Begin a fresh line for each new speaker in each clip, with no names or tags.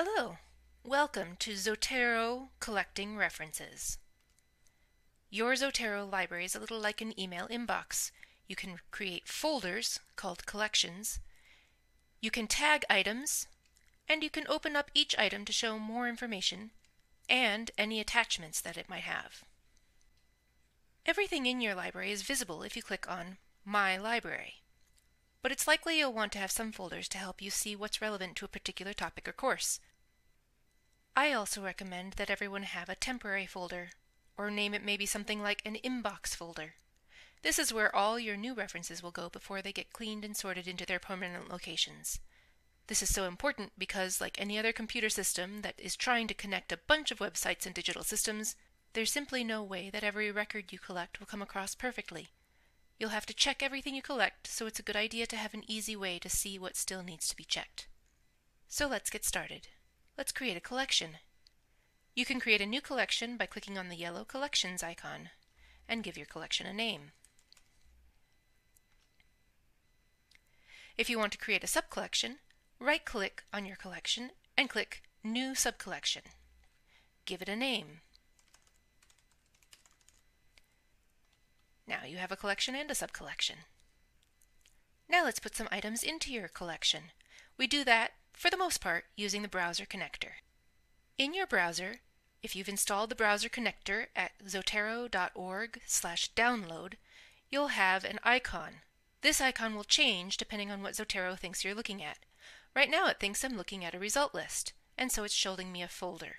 Hello, welcome to Zotero Collecting References. Your Zotero library is a little like an email inbox. You can create folders called collections, you can tag items, and you can open up each item to show more information and any attachments that it might have. Everything in your library is visible if you click on My Library but it's likely you'll want to have some folders to help you see what's relevant to a particular topic or course. I also recommend that everyone have a temporary folder, or name it maybe something like an inbox folder. This is where all your new references will go before they get cleaned and sorted into their permanent locations. This is so important because, like any other computer system that is trying to connect a bunch of websites and digital systems, there's simply no way that every record you collect will come across perfectly. You'll have to check everything you collect, so it's a good idea to have an easy way to see what still needs to be checked. So let's get started. Let's create a collection. You can create a new collection by clicking on the yellow Collections icon and give your collection a name. If you want to create a subcollection, right-click on your collection and click New Subcollection. Give it a name. Now you have a collection and a subcollection. Now let's put some items into your collection. We do that, for the most part, using the browser connector. In your browser, if you've installed the browser connector at zotero.org slash download, you'll have an icon. This icon will change depending on what Zotero thinks you're looking at. Right now it thinks I'm looking at a result list, and so it's showing me a folder.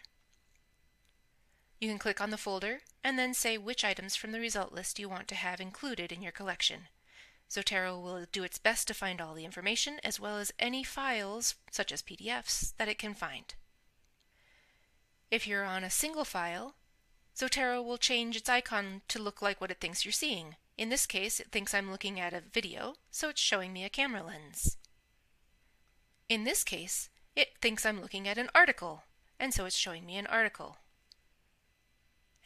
You can click on the folder and then say which items from the result list you want to have included in your collection. Zotero will do its best to find all the information as well as any files, such as PDFs, that it can find. If you're on a single file, Zotero will change its icon to look like what it thinks you're seeing. In this case, it thinks I'm looking at a video, so it's showing me a camera lens. In this case, it thinks I'm looking at an article, and so it's showing me an article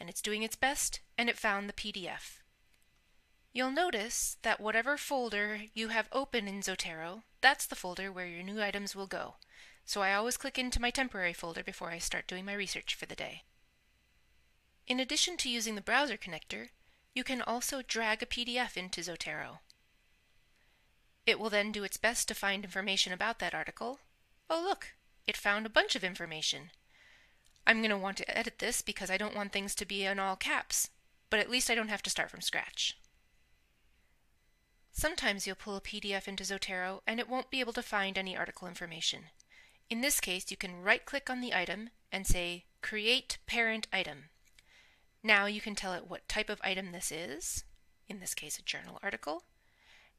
and it's doing its best, and it found the PDF. You'll notice that whatever folder you have open in Zotero, that's the folder where your new items will go. So I always click into my temporary folder before I start doing my research for the day. In addition to using the browser connector, you can also drag a PDF into Zotero. It will then do its best to find information about that article. Oh look, it found a bunch of information. I'm going to want to edit this because I don't want things to be in all caps, but at least I don't have to start from scratch. Sometimes you'll pull a PDF into Zotero and it won't be able to find any article information. In this case, you can right-click on the item and say Create Parent Item. Now you can tell it what type of item this is, in this case a journal article,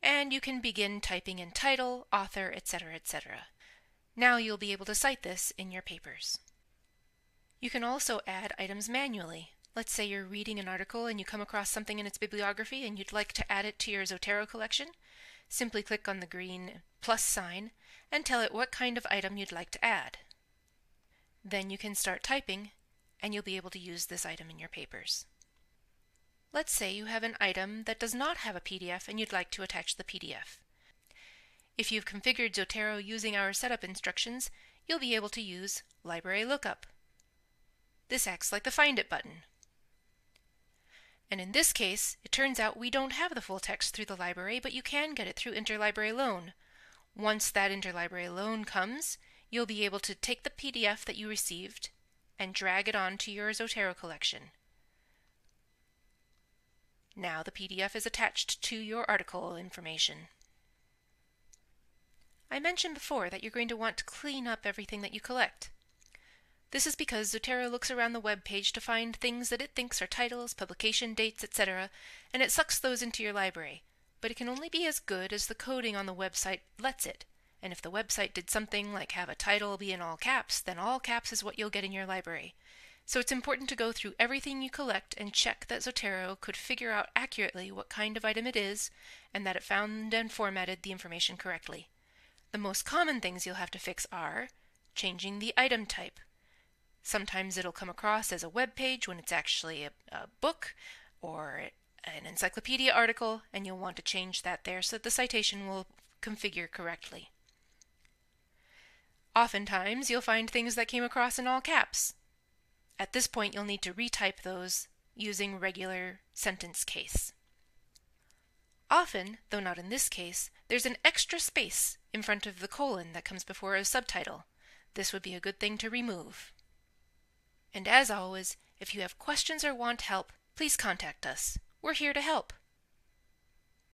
and you can begin typing in title, author, etc., etc. Now you'll be able to cite this in your papers. You can also add items manually. Let's say you're reading an article and you come across something in its bibliography and you'd like to add it to your Zotero collection. Simply click on the green plus sign and tell it what kind of item you'd like to add. Then you can start typing and you'll be able to use this item in your papers. Let's say you have an item that does not have a PDF and you'd like to attach the PDF. If you've configured Zotero using our setup instructions, you'll be able to use Library Lookup. This acts like the Find It button. And in this case, it turns out we don't have the full text through the library, but you can get it through interlibrary loan. Once that interlibrary loan comes, you'll be able to take the PDF that you received and drag it onto your Zotero collection. Now the PDF is attached to your article information. I mentioned before that you're going to want to clean up everything that you collect. This is because Zotero looks around the web page to find things that it thinks are titles, publication dates, etc., and it sucks those into your library. But it can only be as good as the coding on the website lets it. And if the website did something like have a title be in all caps, then all caps is what you'll get in your library. So it's important to go through everything you collect and check that Zotero could figure out accurately what kind of item it is and that it found and formatted the information correctly. The most common things you'll have to fix are changing the item type, Sometimes it'll come across as a web page when it's actually a, a book or an encyclopedia article, and you'll want to change that there so that the citation will configure correctly. Oftentimes, you'll find things that came across in all caps. At this point, you'll need to retype those using regular sentence case. Often, though not in this case, there's an extra space in front of the colon that comes before a subtitle. This would be a good thing to remove. And as always, if you have questions or want help, please contact us. We're here to help.